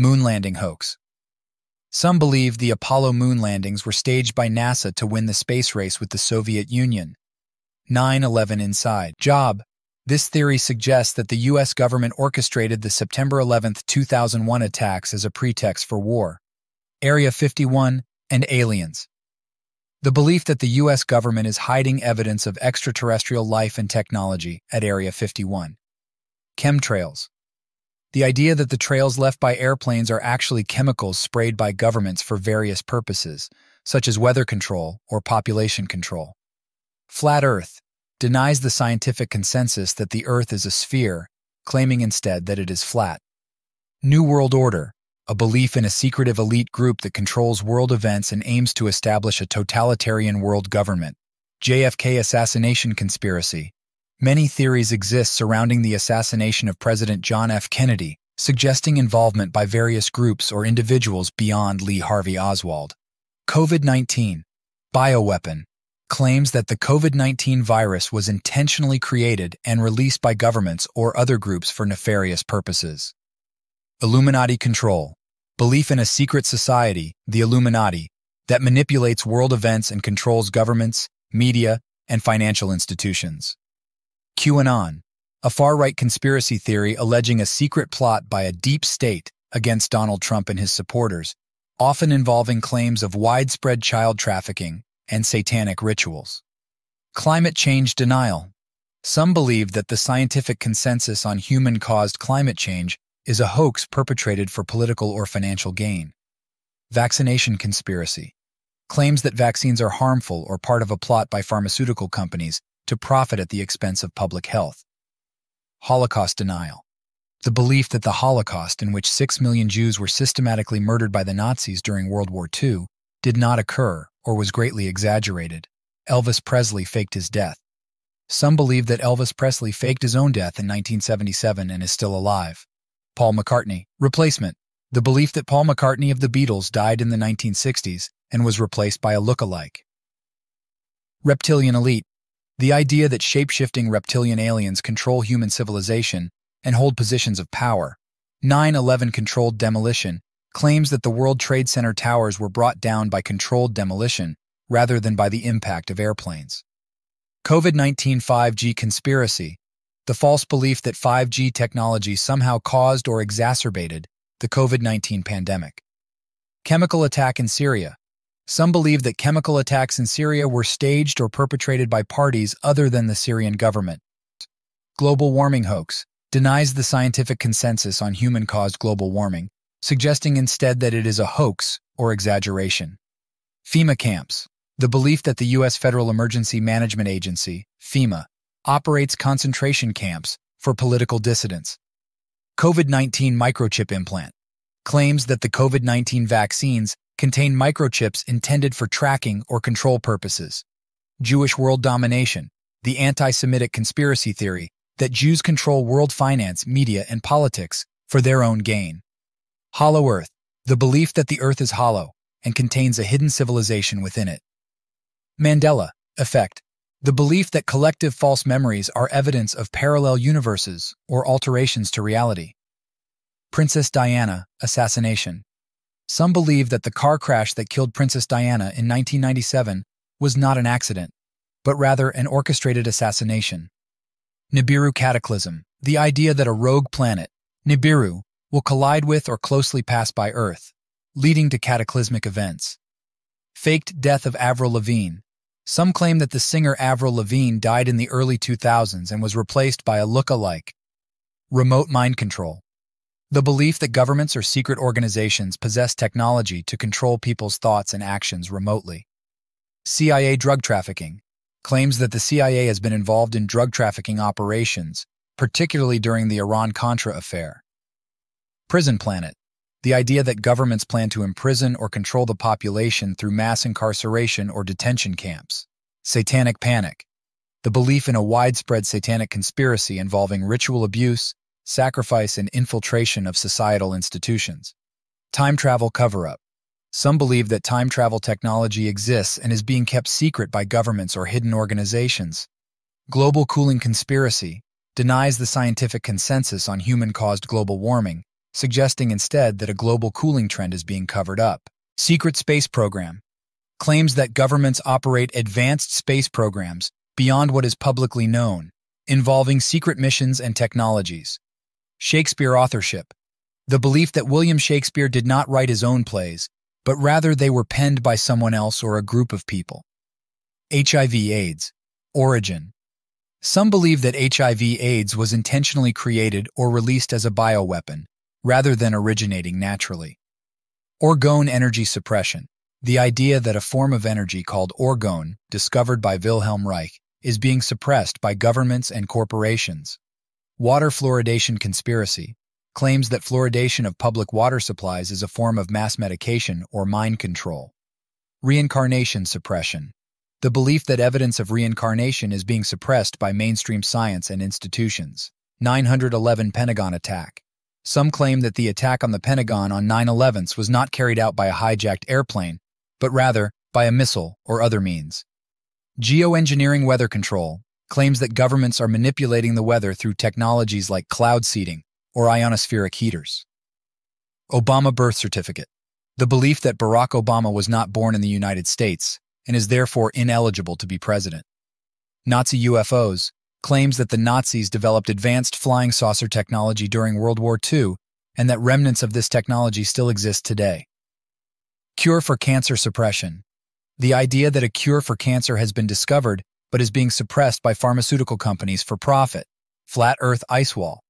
Moon landing hoax. Some believe the Apollo moon landings were staged by NASA to win the space race with the Soviet Union. 9 11 Inside Job. This theory suggests that the U.S. government orchestrated the September 11, 2001 attacks as a pretext for war. Area 51 and aliens. The belief that the U.S. government is hiding evidence of extraterrestrial life and technology at Area 51. Chemtrails. The idea that the trails left by airplanes are actually chemicals sprayed by governments for various purposes, such as weather control or population control. Flat Earth denies the scientific consensus that the Earth is a sphere, claiming instead that it is flat. New World Order, a belief in a secretive elite group that controls world events and aims to establish a totalitarian world government. JFK Assassination Conspiracy, Many theories exist surrounding the assassination of President John F. Kennedy, suggesting involvement by various groups or individuals beyond Lee Harvey Oswald. COVID 19 Bioweapon claims that the COVID 19 virus was intentionally created and released by governments or other groups for nefarious purposes. Illuminati Control Belief in a secret society, the Illuminati, that manipulates world events and controls governments, media, and financial institutions. QAnon, a far right conspiracy theory alleging a secret plot by a deep state against Donald Trump and his supporters, often involving claims of widespread child trafficking and satanic rituals. Climate change denial. Some believe that the scientific consensus on human caused climate change is a hoax perpetrated for political or financial gain. Vaccination conspiracy claims that vaccines are harmful or part of a plot by pharmaceutical companies to profit at the expense of public health. Holocaust denial. The belief that the Holocaust, in which six million Jews were systematically murdered by the Nazis during World War II, did not occur or was greatly exaggerated. Elvis Presley faked his death. Some believe that Elvis Presley faked his own death in 1977 and is still alive. Paul McCartney. Replacement. The belief that Paul McCartney of the Beatles died in the 1960s and was replaced by a look-alike. Reptilian elite. The idea that shape-shifting reptilian aliens control human civilization and hold positions of power. 9-11 controlled demolition claims that the World Trade Center towers were brought down by controlled demolition rather than by the impact of airplanes. COVID-19 5G conspiracy, the false belief that 5G technology somehow caused or exacerbated the COVID-19 pandemic. Chemical attack in Syria, some believe that chemical attacks in Syria were staged or perpetrated by parties other than the Syrian government. Global warming hoax denies the scientific consensus on human-caused global warming, suggesting instead that it is a hoax or exaggeration. FEMA camps, the belief that the U.S. Federal Emergency Management Agency, FEMA, operates concentration camps for political dissidents. COVID-19 microchip implant claims that the COVID-19 vaccines contain microchips intended for tracking or control purposes. Jewish world domination, the anti-Semitic conspiracy theory that Jews control world finance, media, and politics for their own gain. Hollow Earth, the belief that the Earth is hollow and contains a hidden civilization within it. Mandela effect, the belief that collective false memories are evidence of parallel universes or alterations to reality. Princess Diana assassination, some believe that the car crash that killed Princess Diana in 1997 was not an accident, but rather an orchestrated assassination. Nibiru Cataclysm, the idea that a rogue planet, Nibiru, will collide with or closely pass by Earth, leading to cataclysmic events. Faked death of Avril Lavigne. Some claim that the singer Avril Lavigne died in the early 2000s and was replaced by a look-alike. Remote mind control. The belief that governments or secret organizations possess technology to control people's thoughts and actions remotely. CIA drug trafficking claims that the CIA has been involved in drug trafficking operations, particularly during the Iran-Contra affair. Prison Planet the idea that governments plan to imprison or control the population through mass incarceration or detention camps. Satanic Panic the belief in a widespread satanic conspiracy involving ritual abuse, sacrifice, and infiltration of societal institutions. Time travel cover-up. Some believe that time travel technology exists and is being kept secret by governments or hidden organizations. Global cooling conspiracy denies the scientific consensus on human-caused global warming suggesting instead that a global cooling trend is being covered up. Secret Space Program claims that governments operate advanced space programs beyond what is publicly known, involving secret missions and technologies. Shakespeare authorship the belief that William Shakespeare did not write his own plays, but rather they were penned by someone else or a group of people. HIV-AIDS Origin Some believe that HIV-AIDS was intentionally created or released as a bioweapon, rather than originating naturally. Orgone energy suppression the idea that a form of energy called orgone, discovered by Wilhelm Reich, is being suppressed by governments and corporations. Water fluoridation conspiracy claims that fluoridation of public water supplies is a form of mass medication or mind control. Reincarnation suppression the belief that evidence of reincarnation is being suppressed by mainstream science and institutions. 911 Pentagon attack. Some claim that the attack on the Pentagon on 9 11 was not carried out by a hijacked airplane, but rather by a missile or other means. Geoengineering weather control claims that governments are manipulating the weather through technologies like cloud seeding or ionospheric heaters. Obama birth certificate. The belief that Barack Obama was not born in the United States and is therefore ineligible to be president. Nazi UFOs claims that the Nazis developed advanced flying saucer technology during World War II and that remnants of this technology still exist today. Cure for cancer suppression. The idea that a cure for cancer has been discovered but is being suppressed by pharmaceutical companies for profit. Flat Earth ice wall.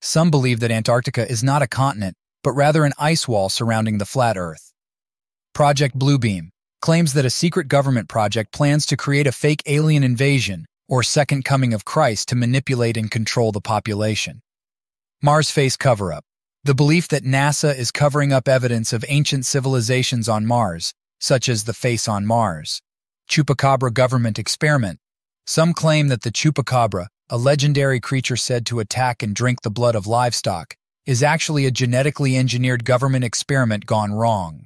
Some believe that Antarctica is not a continent, but rather an ice wall surrounding the flat Earth. Project Bluebeam claims that a secret government project plans to create a fake alien invasion or second coming of Christ to manipulate and control the population. Mars face cover up. The belief that NASA is covering up evidence of ancient civilizations on Mars, such as the face on Mars. Chupacabra government experiment. Some claim that the chupacabra, a legendary creature said to attack and drink the blood of livestock, is actually a genetically engineered government experiment gone wrong.